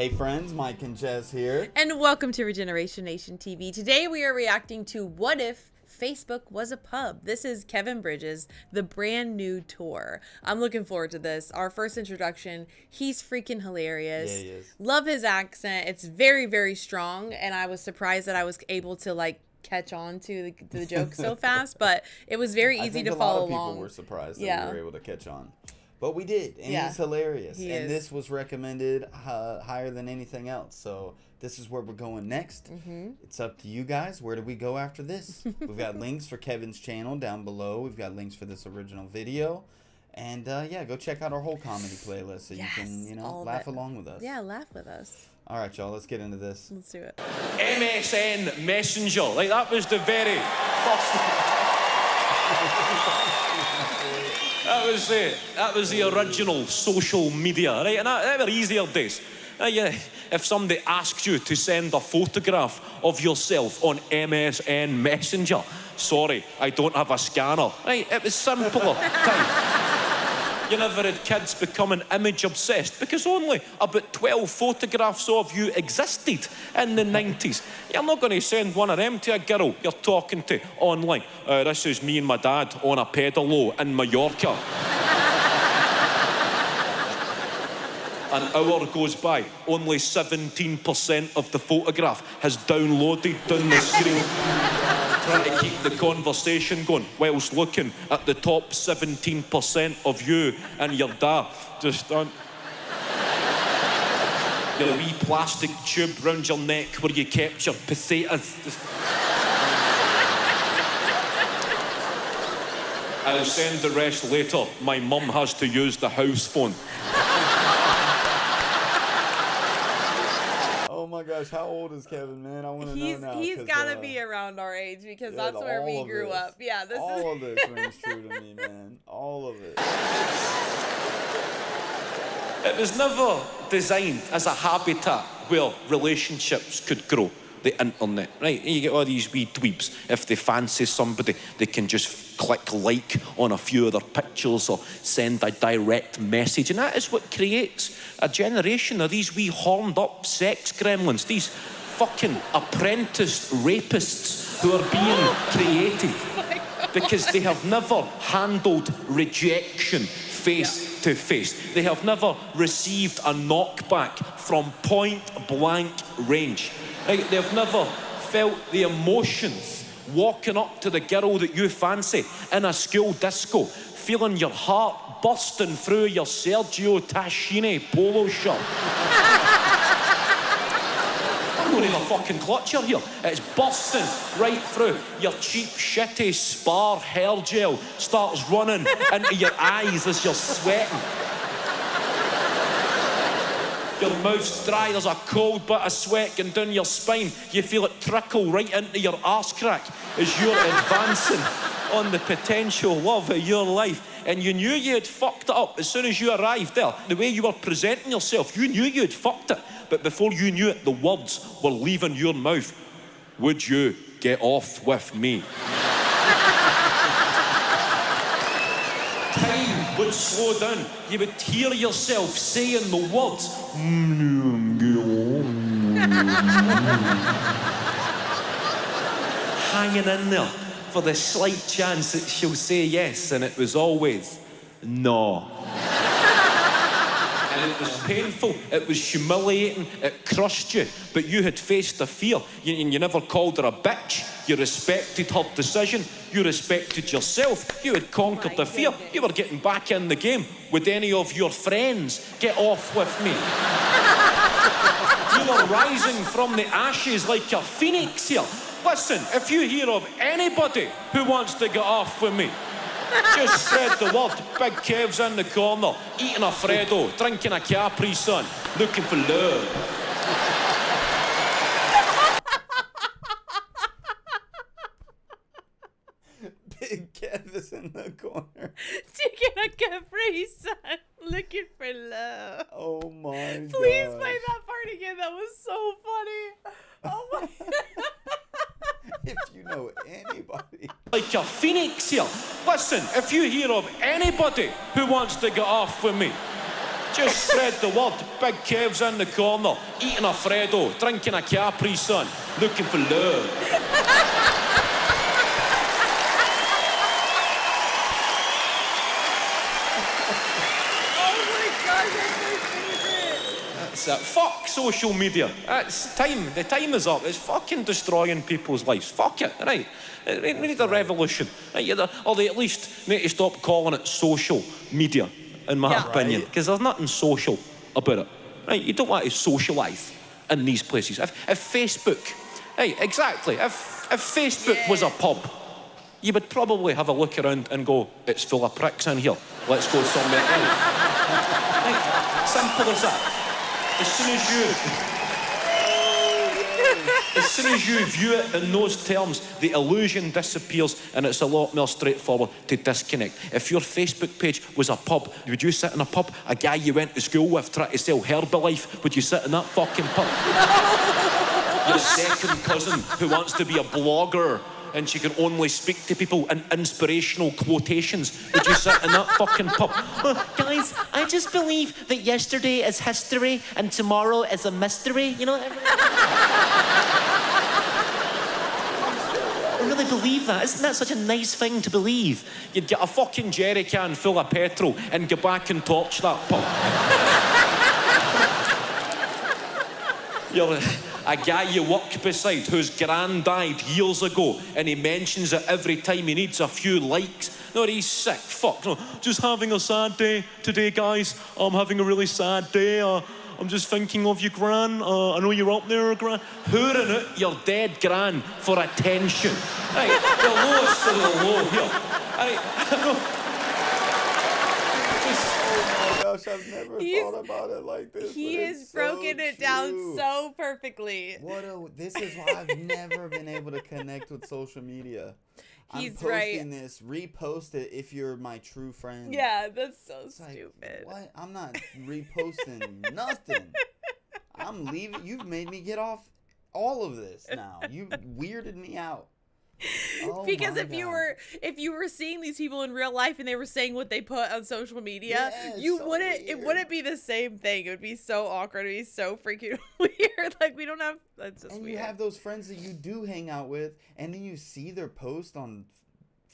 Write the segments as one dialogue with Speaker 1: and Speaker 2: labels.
Speaker 1: Hey friends, Mike and Jess here.
Speaker 2: And welcome to Regeneration Nation TV. Today we are reacting to What If Facebook Was a Pub. This is Kevin Bridges, the brand new tour. I'm looking forward to this. Our first introduction. He's freaking hilarious.
Speaker 1: Yeah, he is.
Speaker 2: Love his accent. It's very, very strong. And I was surprised that I was able to like catch on to the, to the joke so fast, but it was very easy to
Speaker 1: a
Speaker 2: follow
Speaker 1: lot of people
Speaker 2: along.
Speaker 1: were surprised that
Speaker 2: Yeah.
Speaker 1: we were able to catch on. But we did, and
Speaker 2: Yeah.
Speaker 1: he's hilarious.
Speaker 2: He
Speaker 1: and
Speaker 2: is.
Speaker 1: this was recommended uh, higher than anything else. So this is where we're going next.
Speaker 2: Mm-hmm.
Speaker 1: It's up to you guys. Where do we go after this? We've got links for Kevin's channel down below. We've got links for this original video. And uh, yeah, go check out our whole comedy playlist so you can,
Speaker 2: Yes,
Speaker 1: you know,
Speaker 2: all
Speaker 1: laugh
Speaker 2: it.
Speaker 1: along with us.
Speaker 2: Yeah, laugh with us.
Speaker 1: All right, y'all, let's get into this.
Speaker 2: Let's do it.
Speaker 3: MSN Messenger. Like that was the very first. that was the that was the original social media, right? And that, that were easier days. Uh, yeah, if somebody asked you to send a photograph of yourself on MSN Messenger, sorry, I don't have a scanner. Right? It was simpler. You never had kids becoming image obsessed because only about 12 photographs of you existed in the 90s. You're not going to send one of them to a girl you're talking to online. Uh, this is me and my dad on a pedalo in Mallorca. An hour goes by, only 17% of the photograph has downloaded down the screen. Trying to keep the conversation going whilst looking at the top 17% of you and your dad. Just on. A wee plastic tube round your neck where you kept your potatoes. Just- I'll send the rest later. My mum has to use the house phone.
Speaker 1: Oh my gosh, how old is Kevin, man? I want to know
Speaker 2: He's
Speaker 1: now.
Speaker 2: he's
Speaker 1: 'cause,
Speaker 2: gotta
Speaker 1: uh,
Speaker 2: be around our age because
Speaker 1: Yeah,
Speaker 2: that's where we grew
Speaker 1: this.
Speaker 2: up. Yeah, this
Speaker 1: all
Speaker 2: is
Speaker 1: of this rings true to me, man. All of it.
Speaker 3: It was never designed as a habitat where relationships could grow. The internet, right? You get all these wee dweebs. If they fancy somebody, they can just click like on a few of their pictures or send a direct message. And that is what creates a generation of these wee horned up sex gremlins, these fucking apprenticed rapists who are being created oh because they have never handled rejection face to face. They have never received a knockback from point blank range. Right? They have never felt the emotions walking up to the girl that you fancy in a school disco, feeling your heart bursting through your Sergio Tacchini polo shirt. I'm not even fucking clutcher here. It's busting right through. Your cheap, shitty spar hair gel starts running into your eyes as you're sweating. Your mouth's dry, there's a cold bit of sweat going down your spine. You feel it trickle right into your arse crack as you're advancing on the potential love of your life. And you knew you had fucked it up as soon as you arrived there. The way you were presenting yourself, you knew you had fucked it. But before you knew it, the words were leaving your mouth. Would you get off with me? Would slow down. You would hear yourself saying the words. Hanging in there for the slight chance that she'll say yes, and it was always no. Was painful, it was humiliating, it crushed you, but you had faced the fear. You, you never called her a bitch. You respected her decision. You respected yourself. You had conquered the fear. You were getting back in the game. Would any of your friends get off with me? you were rising from the ashes like a phoenix here. Listen, if you hear of anybody who wants to get off with me, just spread the word. Big Kev's in the corner, eating a Freddo, drinking a Capri Sun, looking for love.
Speaker 1: Big Kev is in the corner.
Speaker 2: taking a Capri Sun, looking for love.
Speaker 1: Oh my god.
Speaker 2: Please
Speaker 1: gosh.
Speaker 2: play that part again. That was so funny. Oh my.
Speaker 1: If you know anybody.
Speaker 3: Like a phoenix here. Listen, if you hear of anybody who wants to get off with me, Just spread the word. Big Kev's in the corner, eating a Freddo, drinking a Capri Sun, looking for love.
Speaker 2: Oh my god, that's my
Speaker 3: Fuck social media. It's time. The time is up. It's fucking destroying people's lives. Fuck it, right? We need a revolution. Right? you Or they at least need to stop calling it social media, in my
Speaker 2: Yeah.
Speaker 3: opinion.
Speaker 1: Right.
Speaker 3: Because there's nothing social about it. Right? You don't want to socialise in these places. If, if Facebook, hey, exactly. If, if Facebook was a pub, you would probably have a look around and go, it's full of pricks in here. Let's go somewhere else. Right? Simple as that. As soon as you as soon as you view it in those terms, the illusion disappears and it's a lot more straightforward to disconnect. If your Facebook page was a pub, would you sit in a pub? A guy you went to school with trying to sell Herbalife, would you sit in that fucking pub? Your second cousin who wants to be a blogger and she can only speak to people in inspirational quotations. Would you sit in that fucking pub?
Speaker 4: Guys, I just believe that yesterday is history and tomorrow is a mystery. You know, I really believe that. Isn't that such a nice thing to believe?
Speaker 3: You'd get a fucking jerry can full of petrol and go back and torch that pub. You're a, guy you walk beside whose gran died years ago and he mentions it every time he needs a few likes. No, he's sick. Fuck. No, just having a sad day today, guys. I'm having a really sad day. Uh, I'm just thinking of you, Gran. Uh, I know you're up there, Gran. Hooring out your dead Gran for attention. Right, the lowest of the low here.
Speaker 1: gosh, I've never
Speaker 2: He's-
Speaker 1: thought about it like this.
Speaker 2: He has broken
Speaker 1: so
Speaker 2: it down so perfectly.
Speaker 1: What a this is why I've never been able to connect with social media.
Speaker 2: He's
Speaker 1: I'm posting
Speaker 2: right.
Speaker 1: this, repost it if you're my true friend.
Speaker 2: Yeah, that's so
Speaker 1: It's like,
Speaker 2: stupid.
Speaker 1: What? I'm not reposting nothing. I'm leaving. You've made me get off all of this now. You weirded me out. Oh
Speaker 2: because if you were if you were seeing these people in real life and they were saying what they put on social media,
Speaker 1: Yeah,
Speaker 2: you
Speaker 1: so
Speaker 2: wouldn't it wouldn't be the same thing. It would be so awkward. It'd be so freaking weird. Like we don't have that's just
Speaker 1: and
Speaker 2: weird.
Speaker 1: you have those friends that you do hang out with, and then you see their post on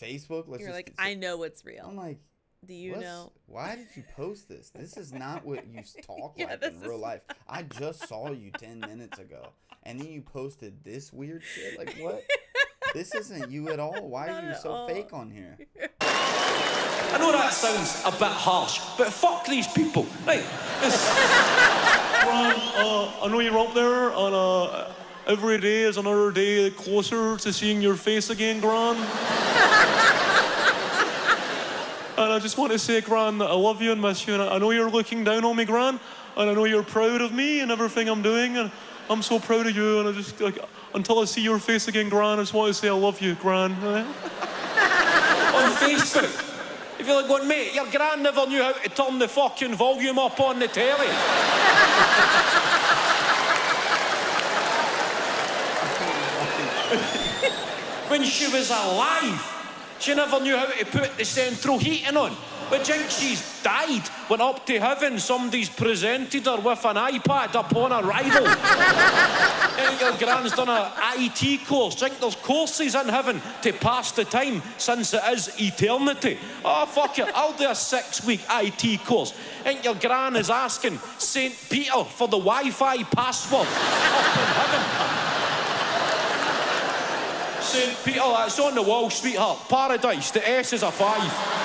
Speaker 1: Facebook. Let's
Speaker 2: You're
Speaker 1: just
Speaker 2: like, I know what's real.
Speaker 1: I'm like,
Speaker 2: Do you know?
Speaker 1: Why did you post this? This is not what you talk
Speaker 2: Yeah,
Speaker 1: like in real life. I just saw you 10 minutes ago. And then you posted this weird shit. Like, what? This isn't you at all. Why
Speaker 2: Not
Speaker 1: are you so
Speaker 2: all.
Speaker 1: fake on here?
Speaker 3: I know that sounds a bit harsh, but fuck these people. Right. It's,
Speaker 5: Ron, uh, I know you're up there, and uh, every day is another day closer to seeing your face again, Gran. and I just want to say, Gran, that I love you and miss you, and I I know you're looking down on me, Gran, and I know you're proud of me and everything I'm doing, and I'm so proud of you, and I just, like, until I see your face again, Gran, I just want to say I love you, Gran.
Speaker 3: on Facebook. If you're like going, mate, your gran never knew how to turn the fucking volume up on the telly. when she was alive, she never knew how to put the central heating on. But think she's died, went up to heaven, somebody's presented her with an iPad upon arrival. think your gran's done a IT course. Think there's courses in heaven to pass the time since it is eternity. Oh, fuck it. I'll do a six week IT course. Think your gran is asking St. Peter for the Wi Fi password up in heaven. St. Peter, that's on the wall, sweetheart. Paradise, the S is a five.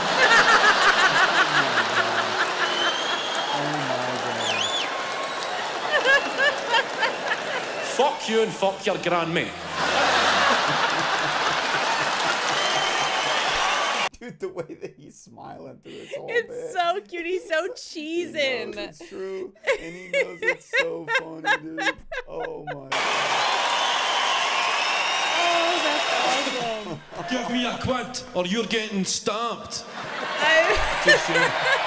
Speaker 3: Fuck you and fuck your grandmate.
Speaker 1: Dude, the way that he's smiling through this whole
Speaker 2: It's
Speaker 1: bit.
Speaker 2: so cute. He's so
Speaker 1: He knows
Speaker 2: cheesing.
Speaker 1: It's true. And he knows it's so funny, dude. Oh my God.
Speaker 2: Oh, that's awesome.
Speaker 3: Give me a quid or you're getting stabbed.
Speaker 2: I, I remember uh,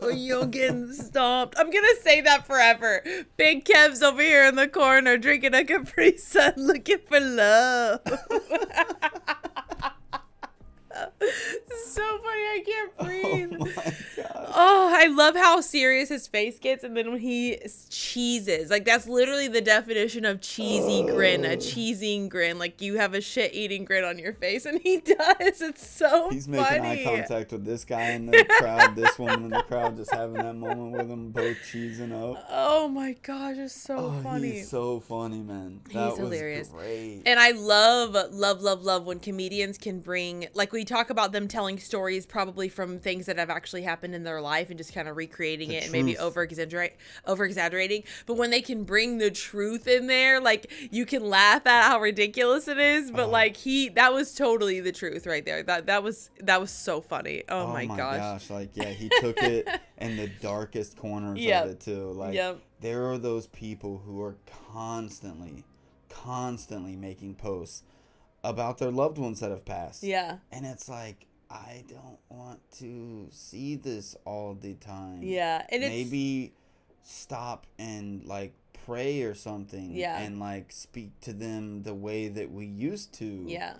Speaker 2: Oh, you're getting stomped. I'm gonna say that forever. Big Kev's over here in the corner drinking a Capri Sun, looking for love. so funny. I can't oh breathe.
Speaker 1: Oh my god.
Speaker 2: Oh, I love how serious his face gets, and then when he cheeses, like that's literally the definition of cheesy grin, a oh. cheesing grin. Like you have a shit eating grin on your face, and he does. It's so
Speaker 1: He's making eye contact with this guy in the crowd, this woman in the crowd, just having that moment with them both cheesing up.
Speaker 2: Oh my gosh, it's so
Speaker 1: Oh,
Speaker 2: funny.
Speaker 1: he's so funny, man.
Speaker 2: He's
Speaker 1: That was
Speaker 2: hilarious.
Speaker 1: great.
Speaker 2: And I love, love, love, love when comedians can bring, like, we talk about them telling stories probably from things that have actually happened in their life and just kind of recreating
Speaker 1: The
Speaker 2: it and maybe over exaggerate, over exaggerating. But when they can bring the truth in there, like, you can laugh at how ridiculous it is, but
Speaker 1: Oh.
Speaker 2: like he, that was totally the truth right there. That that was that was so funny. Oh, oh my, gosh.
Speaker 1: Like, yeah, he took it in the darkest corners
Speaker 2: Yep.
Speaker 1: of it too. Like,
Speaker 2: Yep.
Speaker 1: there are those people who are constantly, constantly making posts about their loved ones that have passed.
Speaker 2: Yeah.
Speaker 1: And it's like, I don't want to see this all the time.
Speaker 2: Yeah. And it's
Speaker 1: Maybe stop and like pray or something.
Speaker 2: Yeah.
Speaker 1: And like speak to them the way that we used to.
Speaker 2: yeah.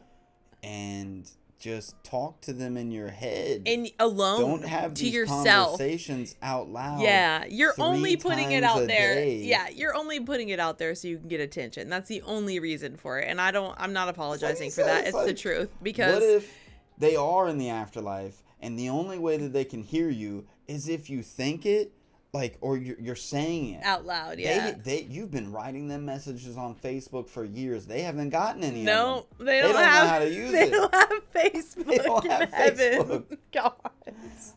Speaker 1: And just talk to them in your head.
Speaker 2: And alone
Speaker 1: don't have
Speaker 2: to
Speaker 1: these
Speaker 2: yourself.
Speaker 1: conversations out loud.
Speaker 2: Yeah, you're only putting it out there.
Speaker 1: day.
Speaker 2: Yeah, you're only putting it out there so you can get attention. That's the only reason for it. And I don't I'm not apologizing for that. It's
Speaker 1: like,
Speaker 2: the truth because
Speaker 1: what if they are in the afterlife and the only way that they can hear you is if you think it, like, or you're, you're saying it
Speaker 2: out loud, yeah.
Speaker 1: They, they, you've been writing them messages on Facebook for years. They haven't gotten any.
Speaker 2: no,
Speaker 1: of them.
Speaker 2: they don't,
Speaker 1: know
Speaker 2: have
Speaker 1: how to use
Speaker 2: they
Speaker 1: it.
Speaker 2: don't have Facebook
Speaker 1: they
Speaker 2: don't
Speaker 1: have. Facebook.
Speaker 2: God.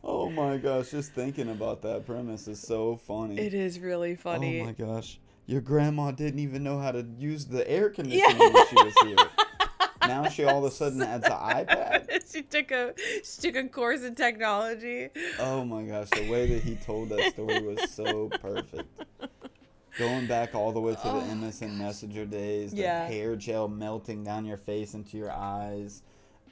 Speaker 1: Oh my gosh, just thinking about that premise is so funny.
Speaker 2: It is really funny.
Speaker 1: Oh my gosh, your grandma didn't even know how to use the air conditioning when she was here. now she all of a sudden has an iPad.
Speaker 2: she took a she took a course in technology.
Speaker 1: Oh my gosh, the way that he told that story was so perfect. Going back all the way to the oh MSN Messenger days, the
Speaker 2: Oh Yeah.
Speaker 1: hair gel melting down your face into your eyes,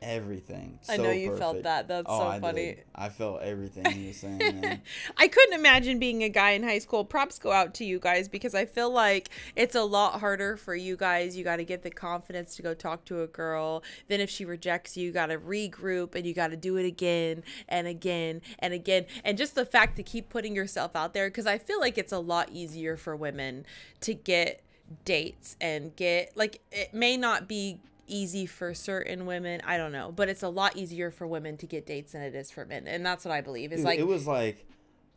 Speaker 1: everything.
Speaker 2: I know you felt that. That's
Speaker 1: oh,
Speaker 2: so
Speaker 1: I
Speaker 2: funny.
Speaker 1: Did. I felt everything he was saying.
Speaker 2: I couldn't imagine being a guy in high school. Props go out to you guys because I feel like it's a lot harder for you guys. You got to get the confidence to go talk to a girl. Then if she rejects you, you got to regroup and you got to do it again and again and again. And just the fact to keep putting yourself out there because I feel like it's a lot easier for women to get dates and get like it may not be easy for certain women i don't know but it's a lot easier for women to get dates than it is for men and that's what i believe it's
Speaker 1: Dude,
Speaker 2: like
Speaker 1: it was like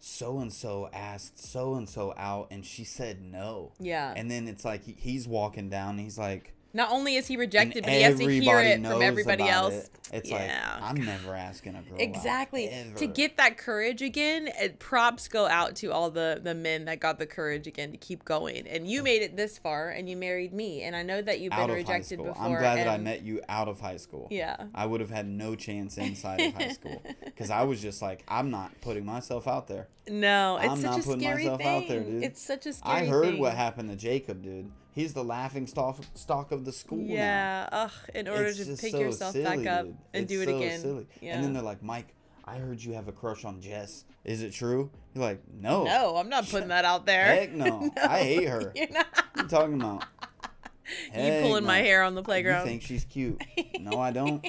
Speaker 1: so and so asked so and so out and she said no.
Speaker 2: Yeah.
Speaker 1: And then it's like he's walking down and he's like
Speaker 2: Not only is he
Speaker 1: and
Speaker 2: rejected, but he has to hear it from everybody else.
Speaker 1: it. It's
Speaker 2: yeah.
Speaker 1: like I'm never asking a girl out,
Speaker 2: exactly to get that courage again it, props go out to all the the men that got the courage again to keep going and you made it this far and you married me and i know that you've
Speaker 1: out
Speaker 2: been rejected before
Speaker 1: I'm glad that I met you out of high school.
Speaker 2: Yeah.
Speaker 1: I would have had no chance inside of high school because I was just like, I'm not putting myself out there.
Speaker 2: no it's
Speaker 1: I'm
Speaker 2: such
Speaker 1: not
Speaker 2: a
Speaker 1: putting
Speaker 2: scary
Speaker 1: myself
Speaker 2: thing
Speaker 1: out there, dude.
Speaker 2: it's such a scary thing.
Speaker 1: I heard
Speaker 2: thing.
Speaker 1: what happened to Jacob, dude. He's the laughing stock stock of the school now.
Speaker 2: yeah ugh in order
Speaker 1: It's
Speaker 2: to pick
Speaker 1: so
Speaker 2: yourself back up
Speaker 1: dude.
Speaker 2: and
Speaker 1: It's
Speaker 2: do it
Speaker 1: so
Speaker 2: again
Speaker 1: silly.
Speaker 2: yeah
Speaker 1: And then they're like, Mike, I heard you have a crush on Jess. Is it true? You're like, no.
Speaker 2: no i'm not putting that out there
Speaker 1: Heck no. I hate her.
Speaker 2: You're not.
Speaker 1: What are you talking about?
Speaker 2: you
Speaker 1: Heck
Speaker 2: pulling my hair on the playground
Speaker 1: You think she's cute? No, I don't.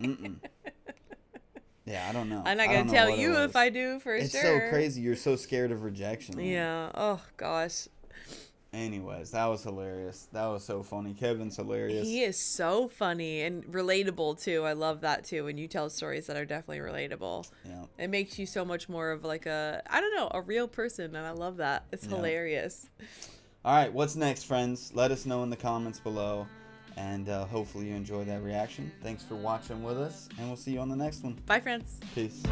Speaker 1: Mm-mm. Yeah, I don't know.
Speaker 2: i'm not gonna tell you if i do for
Speaker 1: It's
Speaker 2: sure
Speaker 1: so crazy. You're so scared of rejection. man.
Speaker 2: yeah oh gosh
Speaker 1: Anyways, that was hilarious. That was so funny. Kevin's hilarious.
Speaker 2: He is so funny and relatable too. I love that too. When you tell stories that are definitely relatable,
Speaker 1: Yeah.
Speaker 2: it makes you so much more of like a I don't know a real person, and I love that. It's
Speaker 1: Yeah.
Speaker 2: hilarious.
Speaker 1: All right, what's next, friends? Let us know in the comments below. And uh, hopefully you enjoy that reaction. Thanks for watching with us, and we'll see you on the next one.
Speaker 2: Bye, friends.
Speaker 1: Peace.